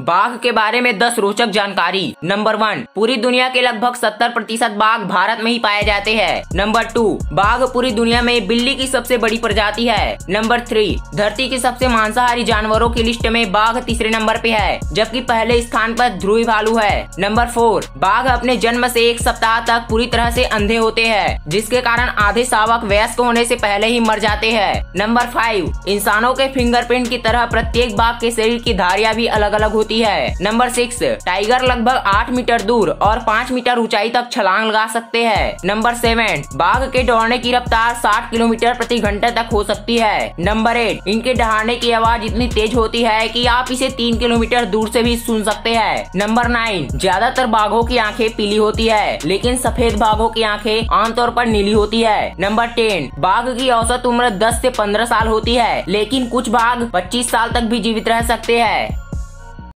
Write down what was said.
बाघ के बारे में दस रोचक जानकारी। नंबर वन पूरी दुनिया के लगभग सत्तर प्रतिशत बाघ भारत में ही पाए जाते हैं। नंबर टू बाघ पूरी दुनिया में बिल्ली की सबसे बड़ी प्रजाति है। नंबर थ्री धरती के सबसे मांसाहारी जानवरों की लिस्ट में बाघ तीसरे नंबर पे है, जबकि पहले स्थान पर ध्रुवी भालू है। नंबर फोर बाघ अपने जन्म से एक सप्ताह तक पूरी तरह से अंधे होते हैं, जिसके कारण आधे शावक वयस्क होने से पहले ही मर जाते हैं। नंबर फाइव इंसानों के फिंगरप्रिंट की तरह प्रत्येक बाघ के शरीर की धारिया भी अलग अलग होती है। नंबर सिक्स टाइगर लगभग आठ मीटर दूर और पाँच मीटर ऊंचाई तक छलांग लगा सकते हैं। नंबर सेवन बाघ के दौड़ने की रफ्तार साठ किलोमीटर प्रति घंटे तक हो सकती है। नंबर एट इनके दहाड़ने की आवाज़ इतनी तेज होती है कि आप इसे तीन किलोमीटर दूर से भी सुन सकते हैं। नंबर नाइन ज़्यादातर बाघों की आँखें पीली होती है, लेकिन सफ़ेद बाघों की आँखें आमतौर पर नीली होती है। नंबर टेन बाघ की औसत उम्र 10 से 15 साल होती है, लेकिन कुछ बाघ 25 साल तक भी जीवित रह सकते हैं।